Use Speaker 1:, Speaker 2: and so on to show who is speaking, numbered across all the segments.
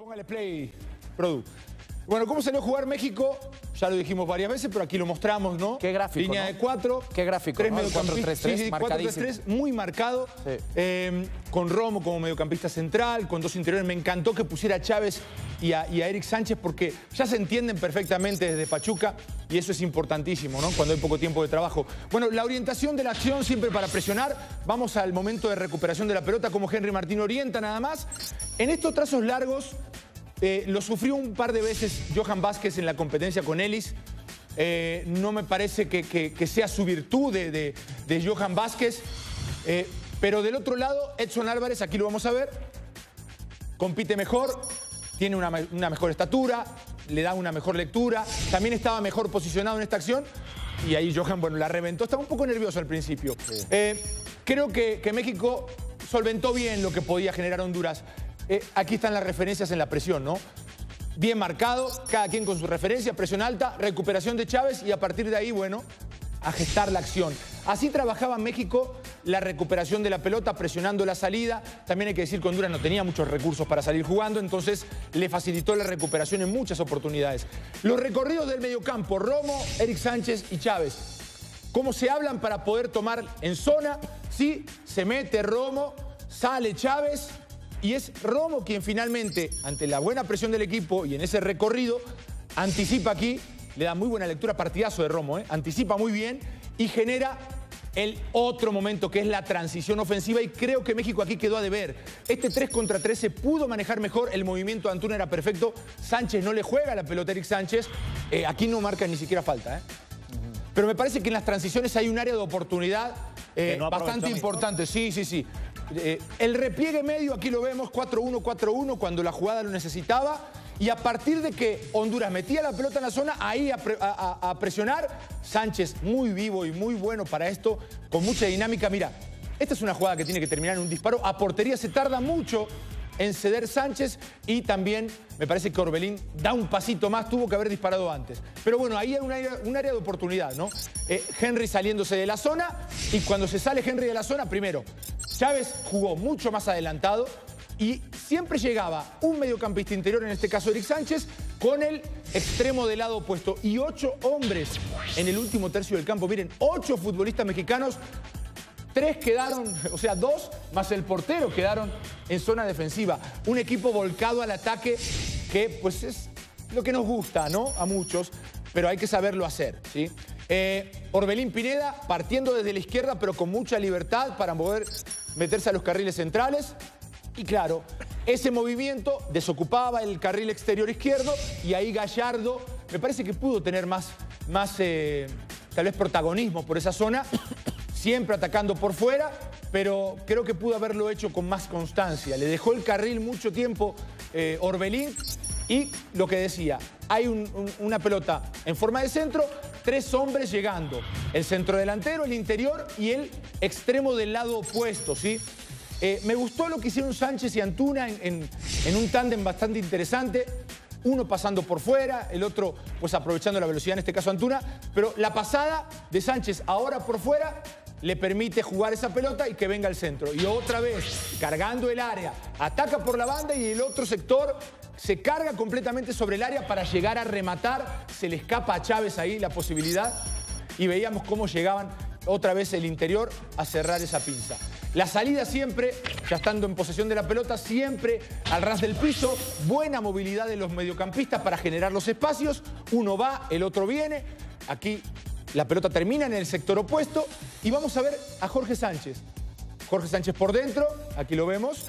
Speaker 1: Póngale play, Produ. Bueno, ¿cómo salió a jugar México? Ya lo dijimos varias veces, pero aquí lo mostramos, ¿no?
Speaker 2: Qué gráfico,
Speaker 1: Línea
Speaker 2: ¿no?
Speaker 1: de cuatro.
Speaker 2: Qué gráfico,
Speaker 1: Tres
Speaker 2: ¿no?
Speaker 1: Mediocampistas.
Speaker 2: 4-3-3,
Speaker 1: Sí, sí,
Speaker 2: marcadísimo.
Speaker 1: 4-3-3, muy marcado.
Speaker 2: Sí.
Speaker 1: Eh, con Romo como mediocampista central, con dos interiores. Me encantó que pusiera a Chávez y a, y a Eric Sánchez porque ya se entienden perfectamente desde Pachuca y eso es importantísimo, ¿no? Cuando hay poco tiempo de trabajo. Bueno, la orientación de la acción siempre para presionar. Vamos al momento de recuperación de la pelota, como Henry Martín orienta nada más. En estos trazos largos eh, lo sufrió un par de veces Johan Vázquez en la competencia con Ellis. Eh, no me parece que, que- que sea su virtud de, de- de Johan Vázquez. Eh, pero del otro lado, Edson Álvarez, aquí lo vamos a ver, compite mejor, tiene una, me- una mejor estatura, le da una mejor lectura, también estaba mejor posicionado en esta acción y ahí Johan, bueno, la reventó, estaba un poco nervioso al principio. Eh, creo que, que México solventó bien lo que podía generar Honduras. Eh, aquí están las referencias en la presión, ¿no? Bien marcado, cada quien con su referencia, presión alta, recuperación de Chávez y a partir de ahí, bueno, a gestar la acción. Así trabajaba México la recuperación de la pelota, presionando la salida. También hay que decir que Honduras no tenía muchos recursos para salir jugando, entonces le facilitó la recuperación en muchas oportunidades. Los recorridos del mediocampo, Romo, Eric Sánchez y Chávez. ¿Cómo se hablan para poder tomar en zona? Sí, se mete Romo, sale Chávez y es Romo quien finalmente, ante la buena presión del equipo y en ese recorrido, anticipa aquí, le da muy buena lectura, partidazo de Romo, ¿eh? anticipa muy bien y genera el otro momento que es la transición ofensiva y creo que México aquí quedó a deber. Este 3 contra 3 se pudo manejar mejor, el movimiento de Antuna era perfecto, Sánchez no le juega a la pelota Eric Sánchez, Eh, aquí no marca ni siquiera falta. ¿eh? Pero me parece que en las transiciones hay un área de oportunidad eh,
Speaker 3: no
Speaker 1: bastante importante. Sí, sí, sí. Eh, el repliegue medio, aquí lo vemos, 4-1, 4-1, cuando la jugada lo necesitaba. Y a partir de que Honduras metía la pelota en la zona, ahí a, a- presionar. Sánchez muy vivo y muy bueno para esto, con mucha dinámica. Mira, esta es una jugada que tiene que terminar en un disparo. A portería se tarda mucho en ceder Sánchez y también me parece que Orbelín da un pasito más, tuvo que haber disparado antes. Pero bueno, ahí hay un área, un área de oportunidad, ¿no? Eh, Henry saliéndose de la zona y cuando se sale Henry de la zona, primero, Chávez jugó mucho más adelantado y siempre llegaba un mediocampista interior, en este caso Eric Sánchez, con el extremo del lado opuesto y ocho hombres en el último tercio del campo. Miren, ocho futbolistas mexicanos Tres quedaron, o sea, dos más el portero quedaron en zona defensiva. Un equipo volcado al ataque que pues es lo que nos gusta, ¿no? A muchos, pero hay que saberlo hacer, ¿sí? Eh, Orbelín Pineda partiendo desde la izquierda, pero con mucha libertad para poder meterse a los carriles centrales. Y claro, ese movimiento desocupaba el carril exterior izquierdo y ahí Gallardo me parece que pudo tener más, más eh, tal vez protagonismo por esa zona siempre atacando por fuera, pero creo que pudo haberlo hecho con más constancia. Le dejó el carril mucho tiempo eh, Orbelín y lo que decía, hay un- un- una pelota en forma de centro, tres hombres llegando, el centro delantero, el interior y el extremo del lado opuesto, ¿sí? Eh, me gustó lo que hicieron Sánchez y Antuna en, en- en un tándem bastante interesante. Uno pasando por fuera, el otro pues aprovechando la velocidad, en este caso Antuna. Pero la pasada de Sánchez ahora por fuera le permite jugar esa pelota y que venga al centro. Y otra vez, cargando el área, ataca por la banda y el otro sector se carga completamente sobre el área para llegar a rematar. Se le escapa a Chávez ahí la posibilidad y veíamos cómo llegaban otra vez el interior a cerrar esa pinza. La salida siempre, ya estando en posesión de la pelota, siempre al ras del piso, buena movilidad de los mediocampistas para generar los espacios, uno va, el otro viene, aquí la pelota termina en el sector opuesto y vamos a ver a Jorge Sánchez. Jorge Sánchez por dentro, aquí lo vemos,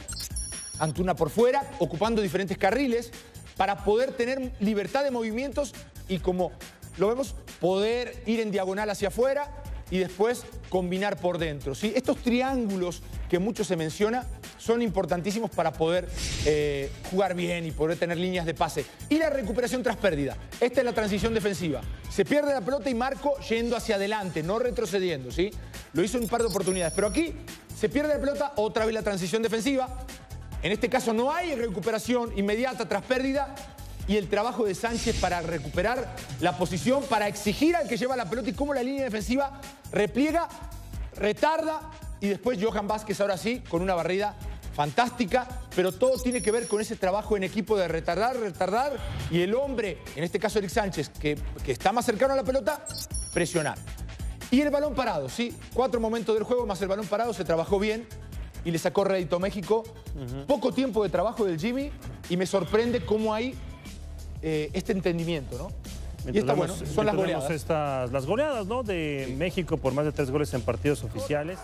Speaker 1: Antuna por fuera, ocupando diferentes carriles para poder tener libertad de movimientos y como lo vemos, poder ir en diagonal hacia afuera y después combinar por dentro. ¿sí? Estos triángulos que mucho se menciona son importantísimos para poder eh, jugar bien y poder tener líneas de pase. Y la recuperación tras pérdida. Esta es la transición defensiva. Se pierde la pelota y Marco yendo hacia adelante, no retrocediendo. ¿sí? Lo hizo en un par de oportunidades. Pero aquí se pierde la pelota, otra vez la transición defensiva. En este caso no hay recuperación inmediata tras pérdida y el trabajo de Sánchez para recuperar la posición, para exigir al que lleva la pelota y cómo la línea defensiva repliega, retarda y después Johan Vázquez ahora sí con una barrida fantástica, pero todo tiene que ver con ese trabajo en equipo de retardar, retardar, y el hombre, en este caso Eric Sánchez, que, que está más cercano a la pelota, presionar. Y el balón parado, sí, cuatro momentos del juego más el balón parado, se trabajó bien y le sacó rédito a México. Poco tiempo de trabajo del Jimmy y me sorprende cómo hay eh, este entendimiento, ¿no? y está bueno, son las goleadas.
Speaker 2: Estas, las goleadas, ¿no? De México por más de tres goles en partidos oficiales.